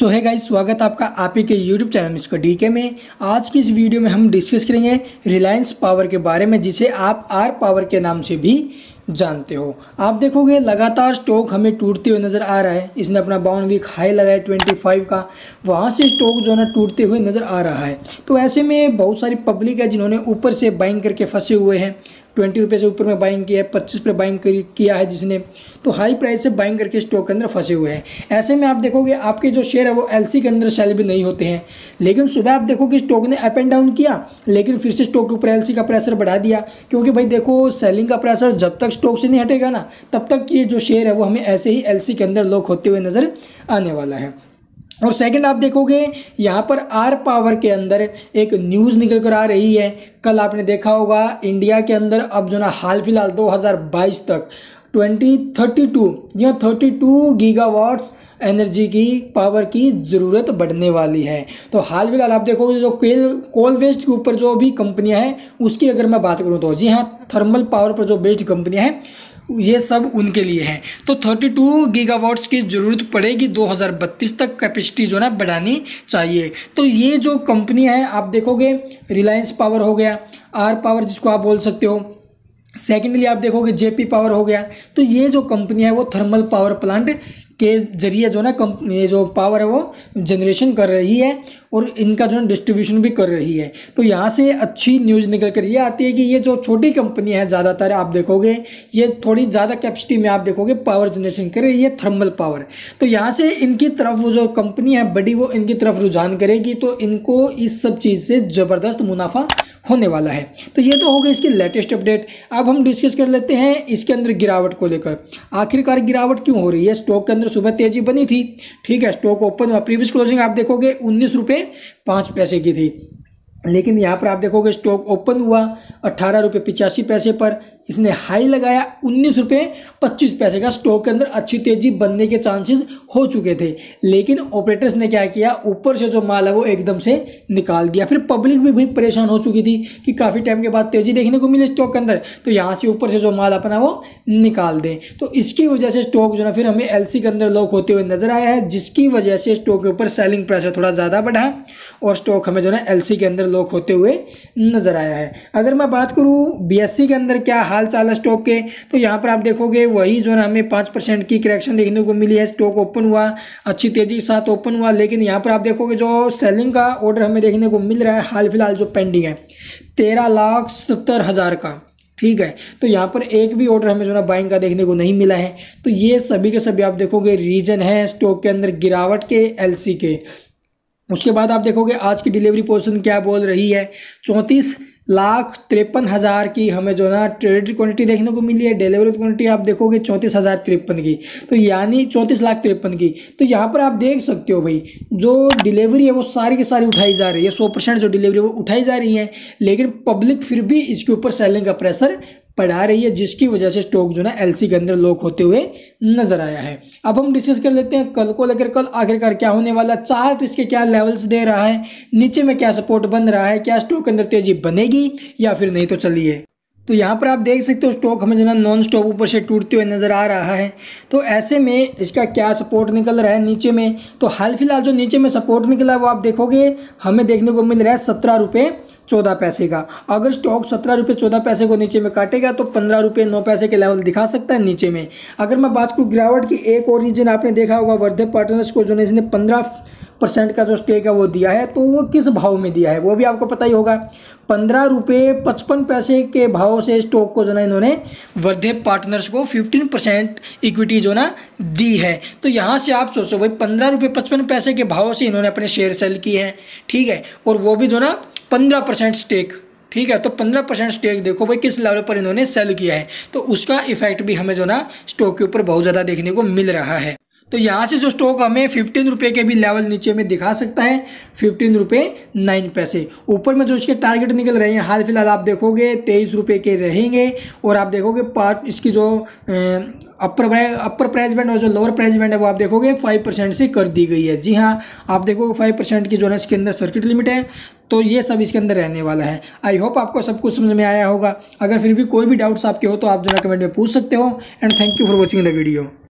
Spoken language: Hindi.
सो है गाइस स्वागत आपका आप ही के यूट्यूब चैनल मिस्टर डी के में। आज की इस वीडियो में हम डिस्कस करेंगे रिलायंस पावर के बारे में, जिसे आप आर पावर के नाम से भी जानते हो। आप देखोगे, लगातार स्टॉक हमें टूटते हुए नज़र आ रहा है। इसने अपना बाउंड वीक हाई लगाया ट्वेंटी फाइव का। वहाँ से स्टॉक जो है ना, टूटते हुए नज़र आ रहा है। तो ऐसे में बहुत सारी पब्लिक है जिन्होंने ऊपर से बाइंग करके फंसे हुए हैं। ट्वेंटी रुपये से ऊपर में बाइंग किया है, पच्चीस पे बाइंग किया है जिसने। तो हाई प्राइस से बाइंग करके स्टॉक के अंदर फंसे हुए हैं। ऐसे में आप देखोगे, आपके जो शेयर है, वो एलसी के अंदर सेल भी नहीं होते हैं। लेकिन सुबह आप देखोगे स्टॉक ने अप एंड डाउन किया, लेकिन फिर से स्टॉक के ऊपर एलसी का प्रेशर बढ़ा दिया। क्योंकि भाई देखो सेलिंग का प्रेशर जब तक स्टॉक से नहीं हटेगा ना, तब तक ये जो शेयर है, वो हमें ऐसे ही एलसी के अंदर लॉक होते हुए नज़र आने वाला है। और सेकंड आप देखोगे, यहाँ पर आर पावर के अंदर एक न्यूज़ निकल कर आ रही है। कल आपने देखा होगा इंडिया के अंदर अब जो ना, हाल फ़िलहाल 2022 तक 2032 या 32 गीगावाट्स एनर्जी की पावर की ज़रूरत बढ़ने वाली है। तो हाल फ़िलहाल आप देखोगे, जो केल कोल वेस्ट के ऊपर जो भी कंपनियाँ हैं, उसकी अगर मैं बात करूँ तो जी हाँ थर्मल पावर पर जो बेस्ड कंपनियाँ हैं ये सब उनके लिए हैं। तो 32 गीगावाट्स की ज़रूरत पड़ेगी 2032 तक कैपेसिटी जो है बढ़ानी चाहिए। तो ये जो कंपनी है, आप देखोगे रिलायंस पावर हो गया आर पावर जिसको आप बोल सकते हो। सेकेंडली आप देखोगे जेपी पावर हो गया। तो ये जो कंपनी है, वो थर्मल पावर प्लांट के ज़रिए जो ना कम ये जो पावर है वो जनरेशन कर रही है और इनका जो है डिस्ट्रीब्यूशन भी कर रही है। तो यहाँ से अच्छी न्यूज़ निकल कर ये आती है कि ये जो छोटी कंपनी है, ज़्यादातर आप देखोगे, ये थोड़ी ज़्यादा कैपेसिटी में आप देखोगे पावर जनरेशन कर रही है थर्मल पावर तो यहाँ से इनकी तरफ़ वो जो कंपनी है, बड़ी वो इनकी तरफ़ रुझान करेगी तो इनको इस सब चीज़ से ज़बरदस्त मुनाफा होने वाला है। तो ये तो हो गई इसकी लेटेस्ट अपडेट अब हम डिस्कस कर लेते हैं इसके अंदर गिरावट को लेकर। आखिरकार गिरावट क्यों हो रही है? स्टॉक के अंदर सुबह तेज़ी बनी थी। ठीक है स्टॉक ओपन हुआ। प्रीवियस क्लोजिंग आप देखोगे, उन्नीस रुपये पाँच पैसे की थी। लेकिन यहाँ पर आप देखोगे स्टॉक ओपन हुआ अट्ठारह रुपये पिचासी पैसे पर। इसने हाई लगाया, उन्नीस रुपये पच्चीस पैसे का स्टॉक के अंदर अच्छी तेज़ी बनने के चांसेस हो चुके थे। लेकिन ऑपरेटर्स ने क्या किया? ऊपर से जो माल है वो एकदम से निकाल दिया। फिर पब्लिक भी भाई परेशान हो चुकी थी कि काफ़ी टाइम के बाद तेज़ी देखने को मिले स्टॉक के अंदर। तो यहाँ से ऊपर से जो माल अपना वो निकाल दें। तो इसकी वजह से स्टॉक जो है फिर हमें एलसी के अंदर लॉक होते हुए नज़र आया है, जिसकी वजह से स्टॉक के ऊपर सेलिंग प्रेशर थोड़ा ज़्यादा बढ़ा और स्टॉक हमें जो है एल के अंदर लॉक होते हुए नज़र आया है। अगर मैं बात करूँ बी के अंदर क्या हाल चाल है स्टॉक के तो यहाँ पर आप देखोगे वही जो है हमें पाँच की करेक्शन देखने को मिली है। स्टॉक ओपन हुआ, अच्छी तेज़ी के साथ ओपन हुआ, लेकिन यहाँ पर आप देखोगे जो सेलिंग का ऑर्डर हमें देखने को मिल रहा है, हाल फ़िलहाल जो पेंडिंग है, तेरह लाख सत्तर हज़ार का, ठीक है? तो यहाँ पर एक भी ऑर्डर हमें जो है बाइंग का देखने को नहीं मिला है। तो ये सभी के सभी आप देखोगे रीजन है स्टॉक के अंदर गिरावट के एलसी के। उसके बाद आप देखोगे आज की डिलीवरी पोजिशन क्या बोल रही है? चौंतीस लाख तिरपन हज़ार की हमें जो ना ट्रेड क्वांटिटी देखने को मिली है डिलीवरी क्वांटिटी आप देखोगे चौंतीस हज़ार तिरपन की। तो यानी चौंतीस लाख तिरपन की। तो यहाँ पर आप देख सकते हो भाई, जो डिलीवरी है वो सारी की सारी उठाई जा रही है। सौ परसेंट जो डिलीवरी वो उठाई जा रही है, लेकिन पब्लिक फिर भी इसके ऊपर सेलिंग का प्रेशर बढ़ा रही है, जिसकी वजह से स्टॉक जो है एलसी के अंदर लॉक होते हुए नज़र आया है। अब हम डिस्कस कर लेते हैं, कल को लेकर कल आखिरकार क्या होने वाला चार्ट इसके क्या लेवल्स दे रहा है, नीचे में क्या सपोर्ट बन रहा है, क्या स्टॉक के अंदर तेज़ी बनेगी या फिर नहीं तो चलिए। तो यहाँ पर आप देख सकते हो स्टॉक हमें जो है नॉन स्टॉप ऊपर से टूटते हुए नज़र आ रहा है। तो ऐसे में इसका क्या सपोर्ट निकल रहा है नीचे में? तो हाल फ़िलहाल जो नीचे में सपोर्ट निकला है, वो आप देखोगे, हमें देखने को मिल रहा है सत्रह रुपये चौदह पैसे का। अगर स्टॉक सत्रह रुपये चौदह पैसे को नीचे में काटेगा तो पंद्रह रुपये नौ पैसे के लेवल दिखा सकता है नीचे में। अगर मैं बात करूँ गिरावट की, एक और रीजन आपने देखा होगा, वर्धे पार्टनर्स को, जो है इसने पंद्रह परसेंट का जो स्टेक है वो दिया है तो वो किस भाव में दिया है, वो भी आपको पता ही होगा। पंद्रह रुपये पचपन पैसे के भाव से स्टॉक को जो ना इन्होंने वर्धे पार्टनर्स को फिफ्टीन परसेंट इक्विटी जो ना, दी है। तो यहाँ से आप सोचो भाई, पंद्रह रुपये पचपन पैसे के भाव से इन्होंने अपने शेयर सेल किए हैं, ठीक है? और वो भी जो ना पंद्रह परसेंट स्टेक ठीक है? तो पंद्रह परसेंट स्टेक देखो भाई किस लेवल पर इन्होंने सेल किया है। तो उसका इफ़ेक्ट भी हमें जो ना स्टॉक के ऊपर बहुत ज़्यादा देखने को मिल रहा है। तो यहाँ से जो स्टॉक हमें फिफ्टीन रुपये के भी लेवल नीचे में दिखा सकता है फिफ्टीन रुपये नाइन पैसे। ऊपर में जो इसके टारगेट निकल रहे हैं, हाल फ़िलहाल आप देखोगे तेईस रुपये के रहेंगे और आप देखोगे पाँच, इसकी जो अपर अपर प्राइस बैंड और जो लोअर प्राइस बैंड है वो आप देखोगे फाइव परसेंट से कर दी गई है। जी हाँ आप देखोगे फाइव परसेंट की जो है इसके अंदर सर्किट लिमिट है तो ये सब इसके अंदर रहने वाला है। आई होप आपको सब कुछ समझ में आया होगा। अगर फिर भी कोई भी डाउट्स आपके हो तो आप जो कमेंट में पूछ सकते हो and thank you for watching the video